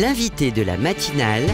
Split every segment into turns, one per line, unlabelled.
L'invité de la matinale,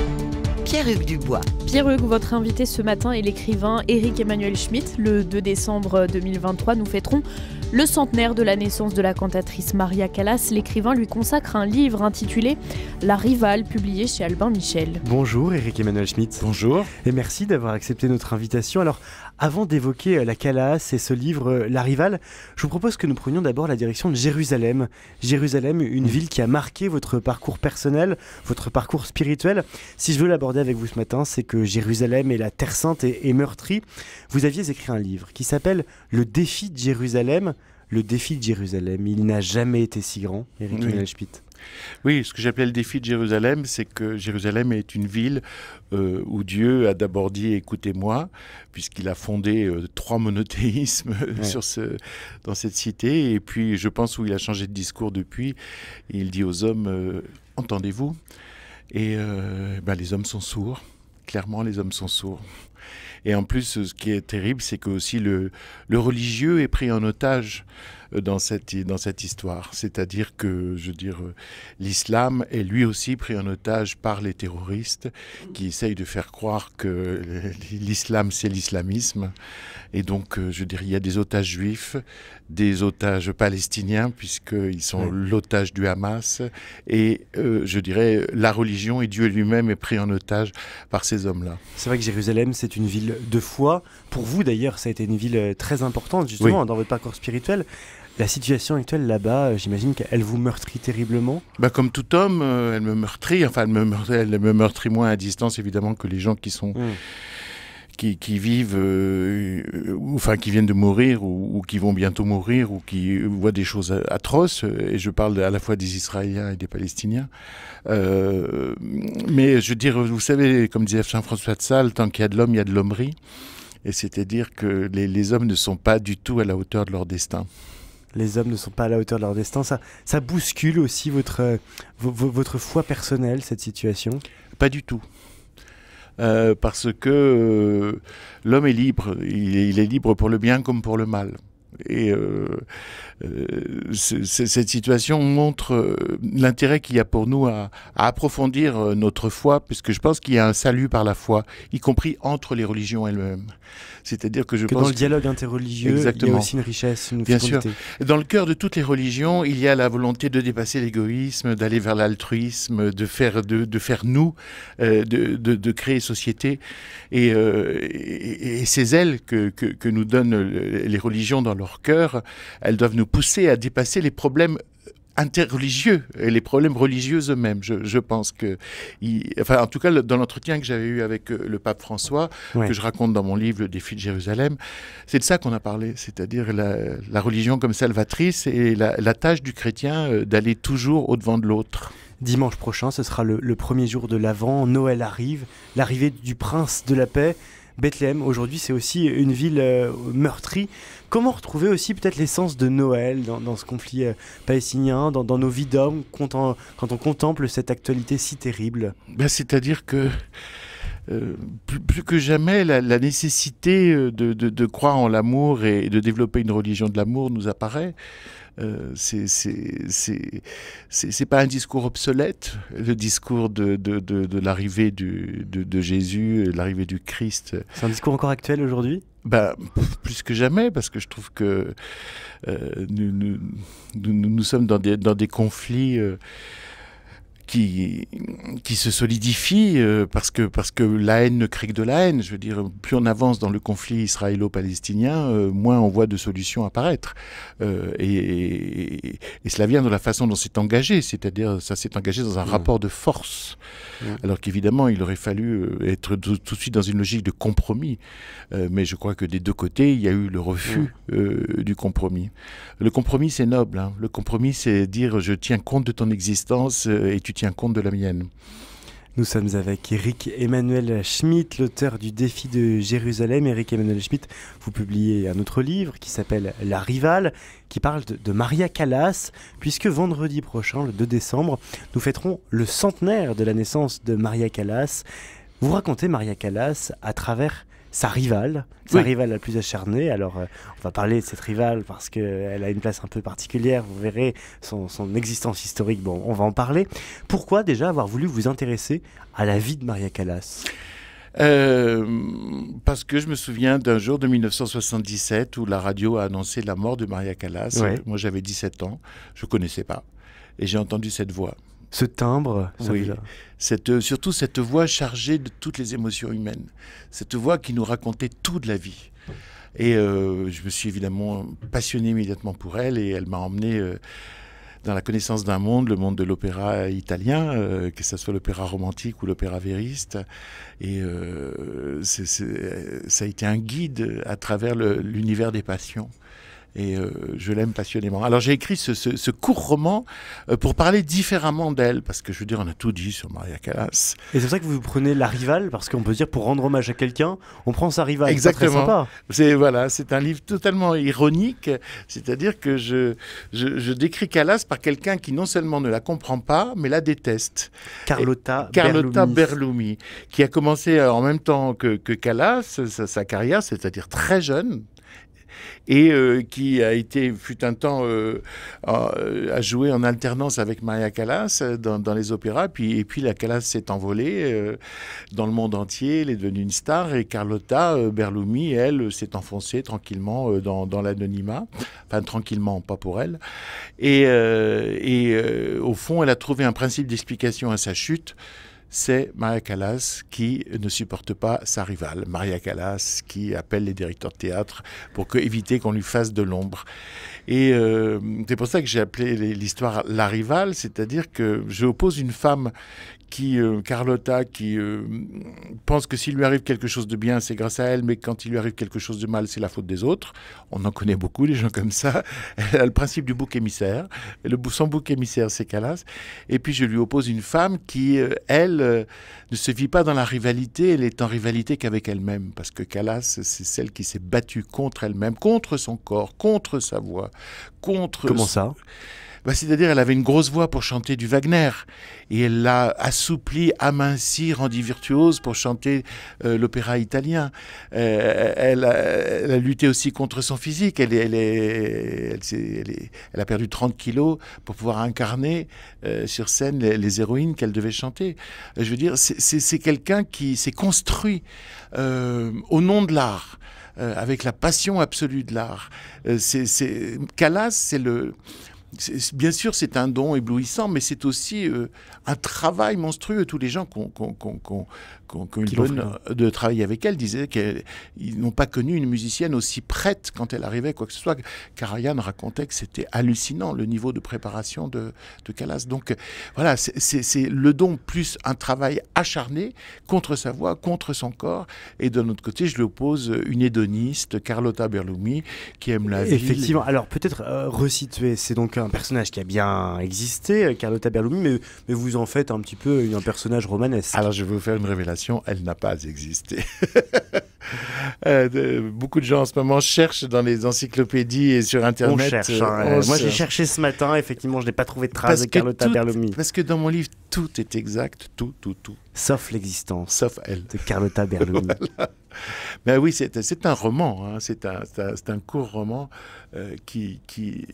Pierre-Hugues Dubois.
Pierre-Hugues, votre invité ce matin est l'écrivain Éric Emmanuel Schmitt. Le 2 décembre 2023, nous fêterons le centenaire de la naissance de la cantatrice Maria Callas. L'écrivain lui consacre un livre intitulé La rivale, publié chez Albin Michel.
Bonjour Éric Emmanuel Schmitt.
Bonjour.
Et merci d'avoir accepté notre invitation. Alors, avant d'évoquer euh, la Callas et ce livre euh, La rivale, je vous propose que nous prenions d'abord la direction de Jérusalem. Jérusalem, une ville qui a marqué votre parcours personnel, votre parcours spirituel. Si je veux l'aborder avec vous ce matin, c'est que Jérusalem est la terre sainte et, meurtrie. Vous aviez écrit un livre qui s'appelle Le défi de Jérusalem. Le défi de Jérusalem, il n'a jamais été si grand, Emmanuel Schmitt.
Oui, ce que j'appelais le défi de Jérusalem, c'est que Jérusalem est une ville euh, où Dieu a d'abord dit écoutez-moi, puisqu'il a fondé euh, trois monothéismes sur ce, dans cette cité, et puis je pense où il a changé de discours depuis, il dit aux hommes euh, entendez-vous? Et ben, les hommes sont sourds, clairement les hommes sont sourds. Et en plus, ce qui est terrible, c'est que aussi le, le religieux est pris en otage euh, dans cette, dans cette histoire. C'est-à-dire que, je veux dire, euh, l'islam est lui aussi pris en otage par les terroristes qui essayent de faire croire que l'islam, c'est l'islamisme. Et donc, euh, je veux dire, il y a des otages juifs, des otages palestiniens, puisqu'ils sont l'otage du Hamas. Et je dirais, la religion et Dieu lui-même est pris en otage par ces hommes-là.
C'est vrai que Jérusalem, c'est une ville de foi. Pour vous, d'ailleurs, ça a été une ville très importante, justement, dans votre parcours spirituel. La situation actuelle là-bas, euh, j'imagine qu'elle vous meurtrit terriblement
bah, Comme tout homme, euh, elle me meurtrit. Enfin, elle me, meurtrit, elle me meurtrit moins à distance, évidemment, que les gens qui sont. Hmm. Qui, qui, vivent, euh, ou, enfin qui viennent de mourir ou, qui vont bientôt mourir ou qui voient des choses atroces. Et je parle à la fois des Israéliens et des Palestiniens. mais je veux dire, vous savez, comme disait Jean-François de Sales, tant qu'il y a de l'homme, il y a de l'hommerie. Et c'est-à-dire que les, les hommes ne sont pas du tout à la hauteur de leur destin
les hommes ne sont pas à la hauteur de leur destin. Ça, ça bouscule aussi votre, euh, votre foi personnelle, cette situation?
Pas du tout. Euh, parce que euh, l'homme est libre, il est, libre pour le bien comme pour le mal. Et cette situation montre l'intérêt qu'il y a pour nous à, à approfondir notre foi, puisque je pense qu'il y a un salut par la foi, y compris entre les religions elles-mêmes.
C'est-à-dire que je que pense dans le dialogue interreligieux, il y a aussi une richesse, une
Bien sûr. Dans le cœur de toutes les religions, il y a la volonté de dépasser l'égoïsme, d'aller vers l'altruisme, de faire, de, de faire nous, euh, de, de, de, créer société. Et, euh, et, et ces ailes que, que, que nous donnent les religions dans leur cœur, elles doivent nous pousser à dépasser les problèmes interreligieux et les problèmes religieux eux-mêmes. Je, pense que, enfin, en tout cas, dans l'entretien que j'avais eu avec euh, le pape François, que je raconte dans mon livre Le défi de Jérusalem, c'est de ça qu'on a parlé, c'est-à-dire la, religion comme salvatrice et la, tâche du chrétien euh, d'aller toujours au-devant de l'autre.
Dimanche prochain, ce sera le, le premier jour de l'Avent, Noël arrive, l'arrivée du prince de la paix. Bethléem, aujourd'hui, c'est aussi une ville euh, meurtrie. Comment retrouver aussi peut-être l'essence de Noël dans, ce conflit euh, palestinien, dans, nos vies d'hommes, quand on, contemple cette actualité si terrible?
Ben, C'est-à-dire que euh, plus, que jamais, la, nécessité de, de, croire en l'amour et de développer une religion de l'amour nous apparaît. Euh, c'est pas un discours obsolète, le discours de, de, de, l'arrivée de, de, Jésus, l'arrivée du Christ.
C'est un discours encore actuel aujourd'hui?
Ben, plus que jamais, parce que je trouve que euh, nous, nous, nous, nous, sommes dans des, dans des conflits. Euh, qui, qui se solidifie euh, parce, que, parce que la haine ne crée que de la haine. Je veux dire, plus on avance dans le conflit israélo-palestinien, euh, moins on voit de solutions apparaître. Euh, et, et, cela vient de la façon dont c'est engagé, c'est-à-dire ça s'est engagé dans un mmh. rapport de force. Mmh. Alors qu'évidemment, il aurait fallu être tout, de suite dans une logique de compromis. mais je crois que des deux côtés, il y a eu le refus mmh. du compromis. Le compromis, c'est noble. Hein. Le compromis, c'est dire je tiens compte de ton existence et tu compte de la mienne.
Nous sommes avec Eric Emmanuel Schmitt, l'auteur du Défi de Jérusalem. Eric Emmanuel Schmitt, vous publiez un autre livre qui s'appelle La Rivale, qui parle de, Maria Callas, puisque vendredi prochain, le 2 décembre, nous fêterons le centenaire de la naissance de Maria Callas. Vous racontez Maria Callas à travers sa rivale, sa rivale la plus acharnée. Alors, euh, on va parler de cette rivale parce qu'elle a une place un peu particulière. Vous verrez son, existence historique. Bon, on va en parler. Pourquoi déjà avoir voulu vous intéresser à la vie de Maria Callas?
Euh, parce que je me souviens d'un jour de 1977 où la radio a annoncé la mort de Maria Callas. Moi, j'avais 17 ans, je connaissais pas, et j'ai entendu cette voix
ce timbre.
Oui. Cette, surtout cette voix chargée de toutes les émotions humaines. Cette voix qui nous racontait tout de la vie. Et euh, je me suis évidemment passionné immédiatement pour elle et elle m'a emmené euh, dans la connaissance d'un monde, le monde de l'opéra italien, euh, que ce soit l'opéra romantique ou l'opéra vériste. Et ça a été un guide à travers l'univers des passions et euh, je l'aime passionnément. Alors j'ai écrit ce, court roman euh, pour parler différemment d'elle, parce que je veux dire, on a tout dit sur Maria Callas.
Et c'est ça que vous prenez la rivale, parce qu'on peut dire pour rendre hommage à quelqu'un, on prend sa rivale.
Exactement. C'est voilà, c'est un livre totalement ironique, c'est-à-dire que je, je, décris Callas par quelqu'un qui non seulement ne la comprend pas, mais la déteste.
Carlotta,
Carlotta Berlumi. qui a commencé euh, en même temps que, que Callas sa, sa carrière, c'est-à-dire très jeune, et euh, qui a été, fut un temps, euh, à, jouer en alternance avec Maria Callas dans, les opéras. Puis, et puis la Callas s'est envolée euh, dans le monde entier, elle est devenue une star. Et Carlotta Berlumi, elle, s'est enfoncée tranquillement dans, dans l'anonymat. Enfin, tranquillement, pas pour elle. Et, et au fond, elle a trouvé un principe d'explication à sa chute c'est Maria Callas qui ne supporte pas sa rivale. Maria Callas qui appelle les directeurs de théâtre pour éviter qu'on lui fasse de l'ombre. Et euh, c'est pour ça que j'ai appelé l'histoire la rivale, c'est-à-dire que je oppose une femme qui, euh, Carlotta, qui euh, pense que s'il lui arrive quelque chose de bien, c'est grâce à elle, mais quand il lui arrive quelque chose de mal, c'est la faute des autres. On en connaît beaucoup, des gens comme ça. Elle a le principe du bouc émissaire. Le, son bouc émissaire, c'est Calas. Et puis je lui oppose une femme qui, euh, elle, ne se vit pas dans la rivalité, elle est en rivalité qu'avec elle-même, parce que Calas, c'est celle qui s'est battue contre elle-même, contre son corps, contre sa voix, contre...
Comment ça?
Bah, c'est-à-dire, elle avait une grosse voix pour chanter du Wagner. Et elle l'a assoupli, aminci, rendu virtuose pour chanter euh, l'opéra italien. Euh, elle, a, lutté aussi contre son physique. Elle, elle, est, elle, a perdu 30 kilos pour pouvoir incarner euh, sur scène les, héroïnes qu'elle devait chanter. je veux dire, c'est quelqu'un qui s'est construit au nom de l'art. avec la passion absolue de l'art. c'est Calas, c'est le, Bien sûr, c'est un don éblouissant, mais c'est aussi euh, un travail monstrueux. Tous les gens qui ont, eu le de travailler avec elle disaient qu'ils n'ont pas connu une musicienne aussi prête quand elle arrivait, quoi que ce soit. Karajan racontait que c'était hallucinant le niveau de préparation de, de Callas. Donc voilà, c'est le don plus un travail acharné contre sa voix, contre son corps. Et de notre côté, je lui oppose une hédoniste, Carlotta Berlumi, qui aime la vie.
Effectivement. Alors peut-être euh, resituer, c'est donc un personnage qui a bien existé, euh, Carlotta Berlumi, mais, mais vous en faites un petit peu un personnage romanesque.
Alors je vais vous faire une révélation, elle n'a pas existé. Euh, beaucoup de gens en ce moment cherchent dans les encyclopédies et sur Internet.
On cherche. Hein, moi j'ai cherché ce matin, effectivement, je n'ai pas trouvé de traces de Carlotta Berlumi.
Parce que dans mon livre, tout est exact, tout, tout, tout.
Sauf l'existence.
Sauf elle.
De Carlotta Berlumi.
Ben oui, c'est un roman, hein. c'est un, un, court roman euh, qui, qui,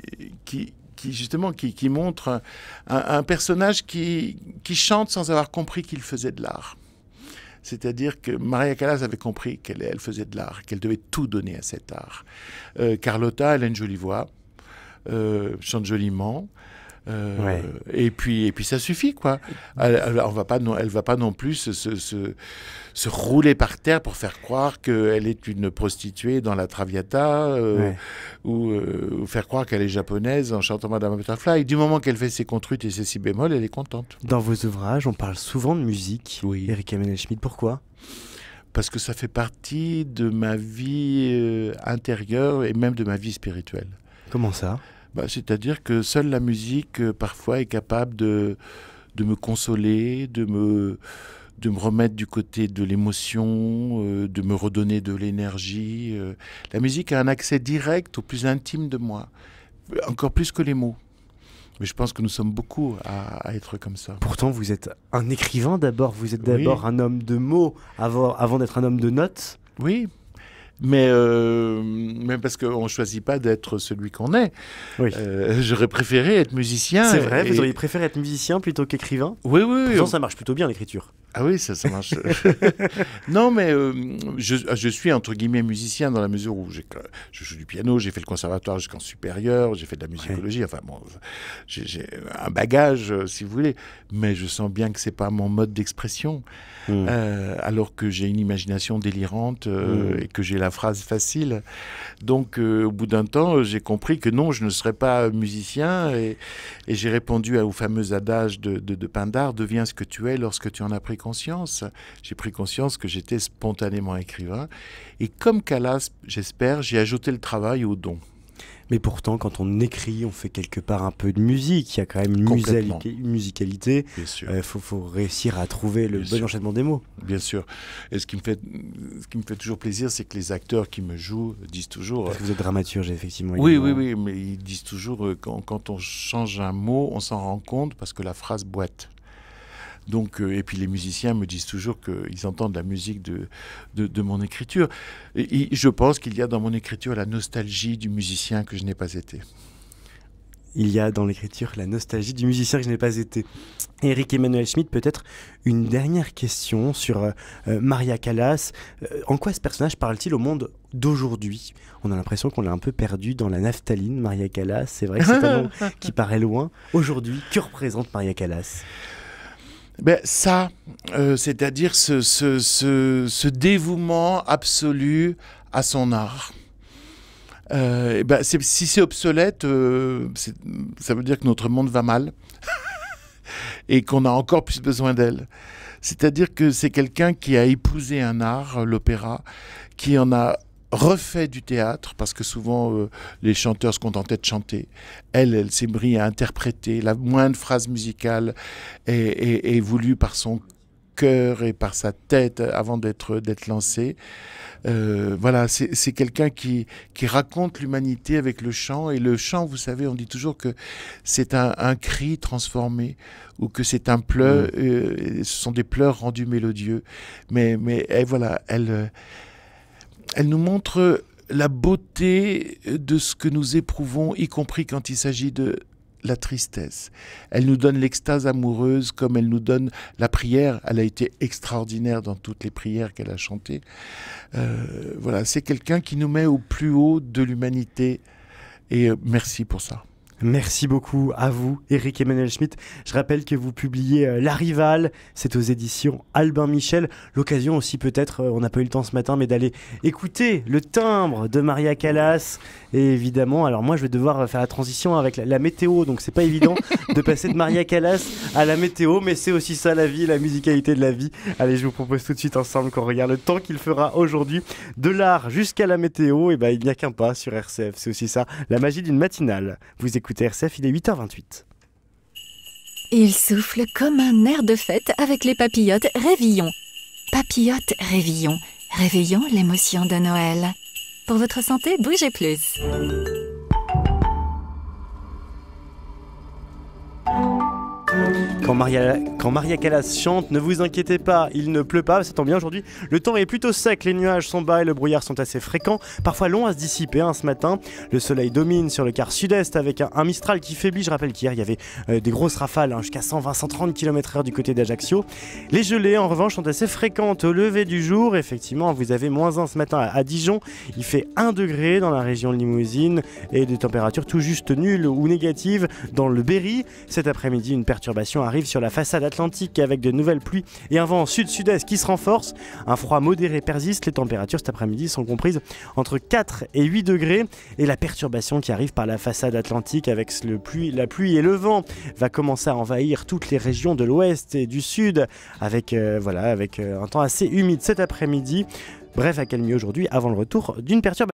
qui, qui justement qui, montre un, personnage qui, qui chante sans avoir compris qu'il faisait de l'art. C'est-à-dire que Maria Callas avait compris qu'elle elle faisait de l'art, qu'elle devait tout donner à cet art. Euh, Carlotta, elle a une jolie voix, euh, chante joliment, euh, et puis et puis ça suffit quoi. Elle, elle, va pas non, elle va pas non plus se, se, se, rouler par terre pour faire croire qu'elle est une prostituée dans la Traviata euh, ou, euh, ou, faire croire qu'elle est japonaise en chantant Madame Butterfly. Du moment qu'elle fait ses contrutes et ses si bémols, elle est contente.
Dans vos ouvrages, on parle souvent de musique. Oui. Eric Emmanuel Schmidt, pourquoi?
Parce que ça fait partie de ma vie intérieure et même de ma vie spirituelle.
Comment ça?
Bah, c'est-à-dire que seule la musique, euh, parfois, est capable de, de me consoler, de me, de me remettre du côté de l'émotion, euh, de me redonner de l'énergie. Euh. La musique a un accès direct au plus intime de moi, encore plus que les mots. Mais je pense que nous sommes beaucoup à, être comme ça.
Pourtant, vous êtes un écrivain d'abord, vous êtes d'abord un homme de mots avant, avant d'être un homme de notes.
Oui, mais, euh, mais parce qu'on ne choisit pas d'être celui qu'on est.
Oui.
Euh, J'aurais préféré être musicien.
C'est vrai,
et-
vous auriez préféré être musicien plutôt qu'écrivain?
Oui, oui, oui.
Pourtant, ça marche plutôt bien l'écriture.
Ah oui, ça, ça marche. non, mais euh, je, je suis entre guillemets musicien dans la mesure où je joue du piano, j'ai fait le conservatoire jusqu'en supérieur, j'ai fait de la musicologie, enfin bon, j'ai un bagage, euh, si vous voulez, mais je sens bien que c'est pas mon mode d'expression,
Hmm.
euh, alors que j'ai une imagination délirante euh,
Mm.
et que j'ai la phrase facile. Donc, au bout d'un temps, j'ai compris que non, je ne serais pas musicien et, et j'ai répondu au fameux adage de, de, de Pindar deviens ce que tu es lorsque tu en as pris conscience. J'ai pris conscience que j'étais spontanément écrivain. Et comme Calas, j'espère, j'ai ajouté le travail au don.
Mais pourtant, quand on écrit, on fait quelque part un peu de musique. Il y a quand même une, musicalité. Il faut, faut réussir à trouver le
Bien
bon
sûr.
enchaînement des mots.
Bien sûr. Et ce qui me fait, ce qui me fait toujours plaisir, c'est que les acteurs qui me jouent disent toujours.
Parce que vous êtes dramaturge, effectivement.
Oui, oui, oui, mais ils disent toujours euh, quand, quand on change un mot, on s'en rend compte parce que la phrase boite. Donc, euh, et puis les musiciens me disent toujours qu'ils entendent la musique de, de, de mon écriture. Et, et je pense qu'il y a dans mon écriture la nostalgie du musicien que je n'ai pas été.
Il y a dans l'écriture la nostalgie du musicien que je n'ai pas été. Eric Emmanuel Schmitt, peut-être une dernière question sur euh, euh, Maria Callas. Euh, en quoi ce personnage parle-t-il au monde d'aujourd'hui? On a l'impression qu'on l'a un peu perdu dans la naphtaline, Maria Callas. C'est vrai que c'est un nom qui paraît loin. Aujourd'hui, que représente Maria Callas?
Ben, ça, euh, c'est-à-dire ce, ce, ce, dévouement absolu à son art. Euh, ben, si c'est obsolète, euh, ça veut dire que notre monde va mal et qu'on a encore plus besoin d'elle. C'est-à-dire que c'est quelqu'un qui a épousé un art, l'opéra, qui en a refait du théâtre, parce que souvent euh, les chanteurs se contentaient de chanter. Elle, elle s'est pris à interpréter. La moindre phrase musicale est, est- est voulue par son cœur et par sa tête avant d'être d'être lancée. Euh, voilà, c'est quelqu'un qui, qui raconte l'humanité avec le chant. Et le chant, vous savez, on dit toujours que c'est un, un cri transformé ou que c'est un pleur. euh, ce sont des pleurs rendus mélodieux. Mais, mais elle, voilà, elle, elle nous montre la beauté de ce que nous éprouvons, y compris quand il s'agit de la tristesse. Elle nous donne l'extase amoureuse comme elle nous donne la prière. Elle a été extraordinaire dans toutes les prières qu'elle a chantées. Euh, voilà, c'est quelqu'un qui nous met au plus haut de l'humanité. Et euh, merci pour ça.
Merci beaucoup à vous, Eric Emmanuel Schmitt. Je rappelle que vous publiez euh, La Rivale, c'est aux éditions Albin Michel. L'occasion aussi peut-être, euh, on n'a pas eu le temps ce matin, mais d'aller écouter le timbre de Maria Callas. Et évidemment, alors moi je vais devoir euh, faire la transition avec la, la météo, donc c'est pas évident de passer de Maria Callas à la météo, mais c'est aussi ça la vie, la musicalité de la vie. Allez, je vous propose tout de suite ensemble qu'on regarde le temps qu'il fera aujourd'hui, de l'art jusqu'à la météo. Et ben il n'y a qu'un pas sur RCF, c'est aussi ça, la magie d'une matinale. Vous écoutez RCF, il est 8h28.
Il souffle comme un air de fête avec les papillotes Révillon. Papillotes Révillon. Réveillons l'émotion de Noël. Pour votre santé, bougez plus.
Quand Maria, Maria Callas chante, ne vous inquiétez pas, il ne pleut pas, ça tombe bien aujourd'hui. Le temps est plutôt sec, les nuages sont bas et le brouillard sont assez fréquents, parfois longs à se dissiper hein, ce matin. Le soleil domine sur le quart sud-est avec un, Mistral qui faiblit. Je rappelle qu'hier il y avait euh, des grosses rafales hein, jusqu'à 120-130 km/h du côté d'Ajaccio. Les gelées en revanche sont assez fréquentes au lever du jour. Effectivement, vous avez moins 1 ce matin à, Dijon. Il fait 1 degré dans la région Limousine et des températures tout juste nulles ou négatives dans le Berry. Cet après-midi, une perturbation arrive sur la façade atlantique avec de nouvelles pluies et un vent sud-sud-est qui se renforce. Un froid modéré persiste. Les températures cet après-midi sont comprises entre 4 et 8 degrés. Et la perturbation qui arrive par la façade atlantique avec la pluie et le vent va commencer à envahir toutes les régions de l'ouest et du sud avec, euh, voilà, avec euh, un temps assez humide cet après-midi. Bref, accalmie aujourd'hui avant le retour d'une perturbation?